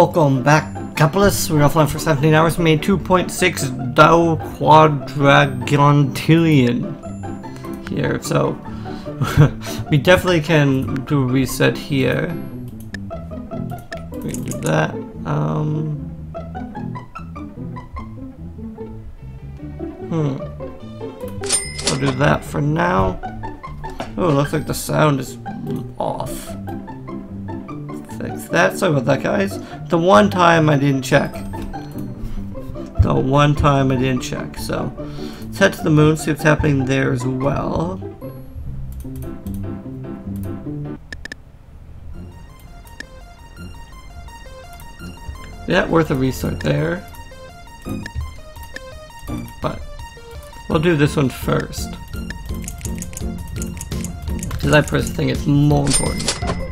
Welcome back, Capitalist. We're offline for 17 hours. We made 2.6 Dow Quadrantillion here, so we definitely can do a reset here. We can do that. Um, hmm. I'll do that for now. Oh, looks like the sound is off. That. Sorry about that, guys. The one time I didn't check. The one time I didn't check. So, let's head to the moon, see what's happening there as well. Yeah, worth a restart there. But, we'll do this one first. Because I personally think it's more important.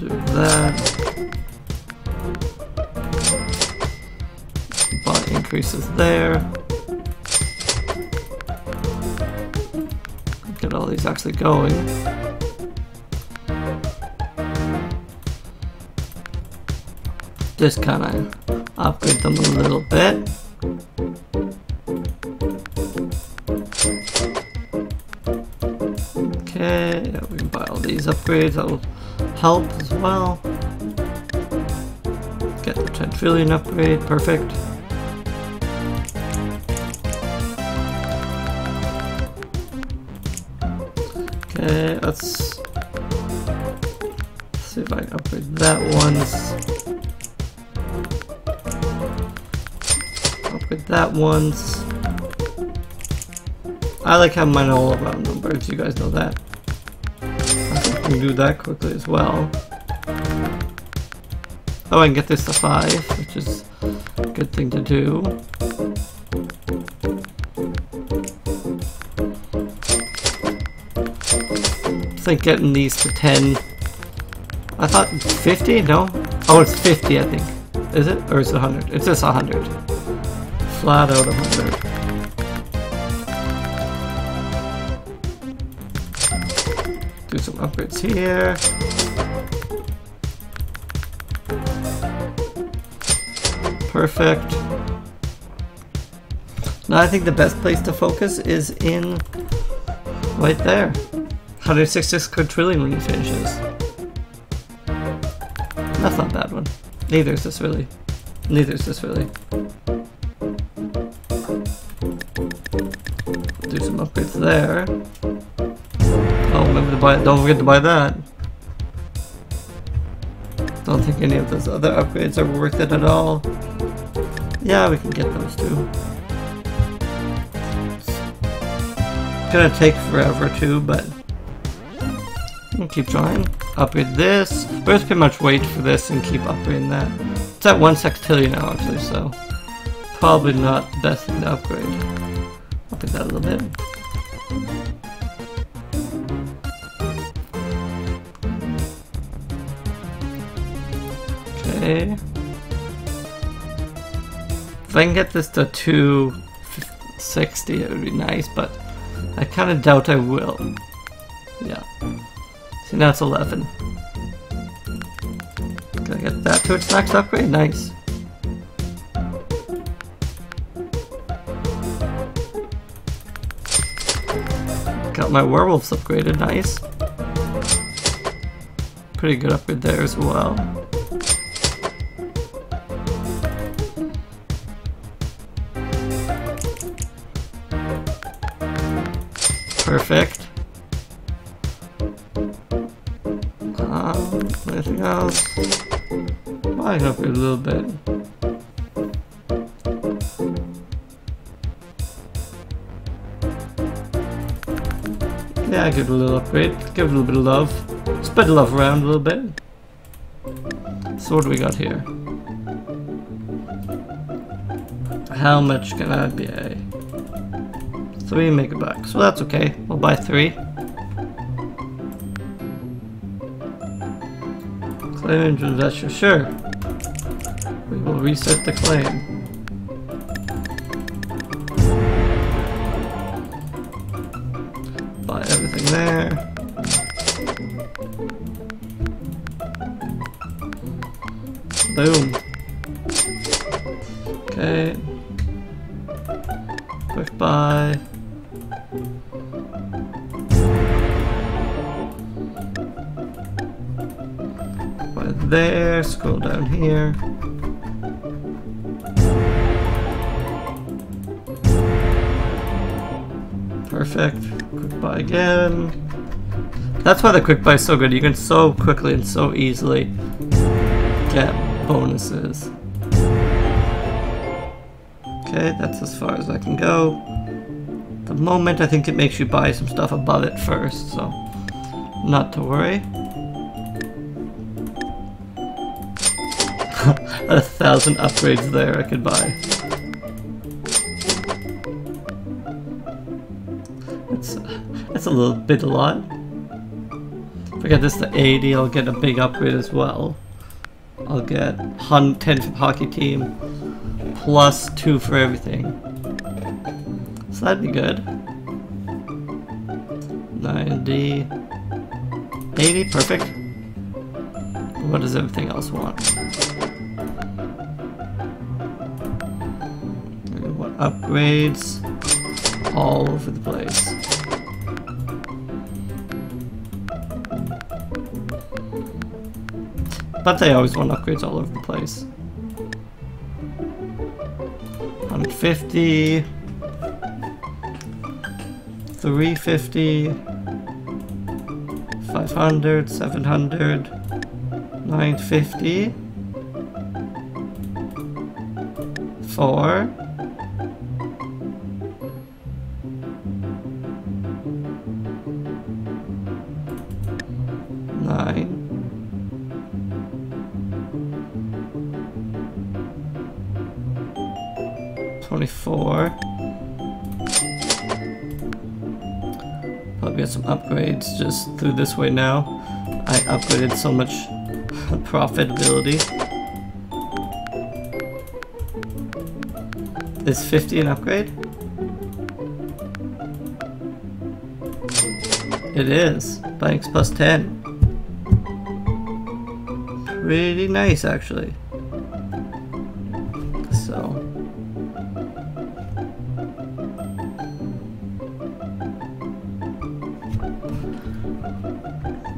Do that. Bot increases there. Get all these actually going. Just kind of upgrade them a little bit. Okay, yeah, we can buy all these upgrades, that'll help as well. Get the 10 trillion upgrade, perfect. Okay, let's, see if I can upgrade that once. Upgrade that once. I like having mine all around numbers, you guys know that. Can do that quickly as well. Oh, I can get this to 5, which is a good thing to do. I think getting these to 10. I thought 50? No? Oh, it's 50, I think. Is it? Or is it 100? It's just 100. Flat out 100. Do some upgrades here. Perfect. Now I think the best place to focus is in right there. 166 quadrillion when he finishes. That's not a bad one. Neither is this really. Neither is this really. Do some upgrades there. To buy. Don't forget to buy that. Don't think any of those other upgrades are worth it at all. Yeah, we can get those too. It's gonna take forever too, but we'll keep trying. Upgrade this. We'll just pretty much wait for this and keep upgrading that. It's at one sextillion now actually, so probably not the best thing to upgrade. Upgrade that a little bit. Okay. If I can get this to 260, it would be nice, but I kind of doubt I will. Yeah. See, now it's 11. Can I get that to its next upgrade? Nice. Got my werewolves upgraded, nice. Pretty good upgrade there as well. Perfect. Um, anything else? I can upgrade a little bit. Yeah, give it a little upgrade. Give it a little bit of love. Spread the love around a little bit. So what do we got here? How much can I be? Three megabucks. Well, that's okay. We'll buy three. Claim investor. Sure. We will reset the claim. Buy everything there. Boom. Okay. Quick buy. There, scroll down here. Perfect. Quick buy again. That's why the quick buy is so good. You can so quickly and so easily get bonuses. Okay, that's as far as I can go. The moment, I think it makes you buy some stuff above it first, so not to worry. a thousand upgrades there I could buy. That's, that's a little bit a lot. If I get this to 80, I'll get a big upgrade as well. I'll get 10 for hockey team, plus 2 for everything. So that'd be good. 90, 80, perfect. What does everything else want? What upgrades? All over the place. But they always want upgrades all over the place. 150 350 500 700 950 4 24. Probably get some upgrades just through this way now. I upgraded so much profitability. Is 50 an upgrade? It is. Banks plus 10. Pretty nice actually.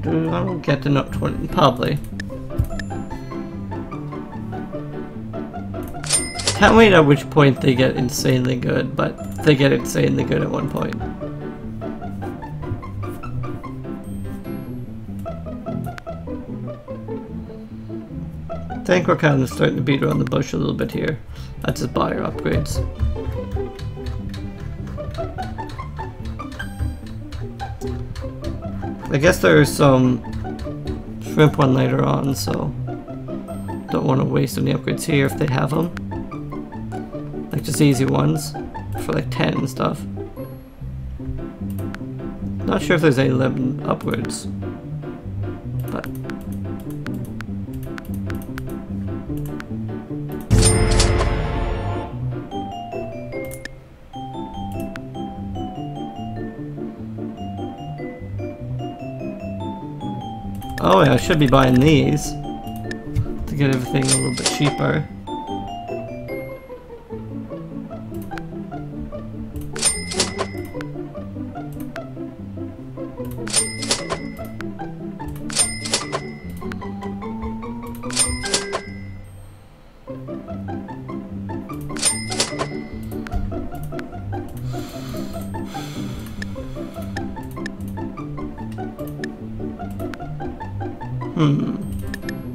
I will get the note 20, probably. Can't wait at which point they get insanely good, but they get insanely good at one point. I think we're kind of starting to beat around the bush a little bit here. That's just buyer upgrades. I guess there's some shrimp one later on, so don't want to waste any upgrades here if they have them. Like just easy ones for like 10 and stuff. Not sure if there's any 11 upwards, Oh yeah, I should be buying these to get everything a little bit cheaper.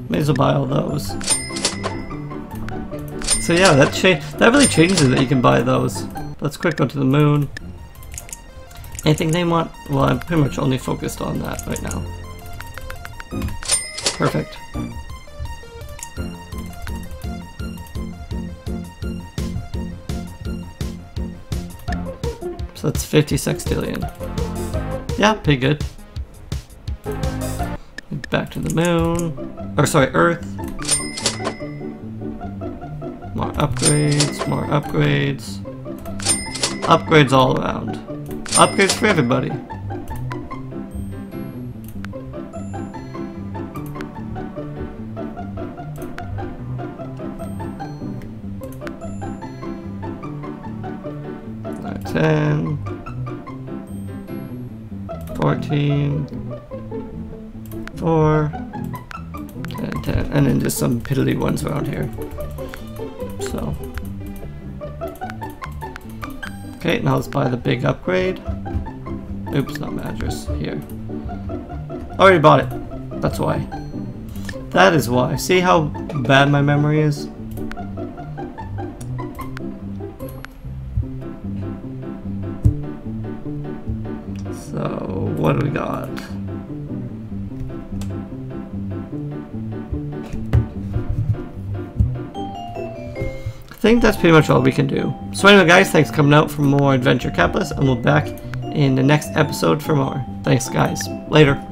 May as well buy all those. So yeah, that cha that really changes it that you can buy those. Let's quick go to the moon. Anything they want? Well, I'm pretty much only focused on that right now. Perfect. So that's 50 sextillion. Yeah, pretty good back to the moon. Or sorry, Earth. More upgrades, more upgrades. Upgrades all around. Upgrades for everybody. Ten, fourteen. 4, 10, 10, and then just some piddly ones around here. So. Okay, now let's buy the big upgrade. Oops, not mattress. Here. Already bought it. That's why. That is why. See how bad my memory is? So, what do we got? I think that's pretty much all we can do. So anyway guys, thanks for coming out for more Adventure Capitalist, and we'll be back in the next episode for more. Thanks guys. Later.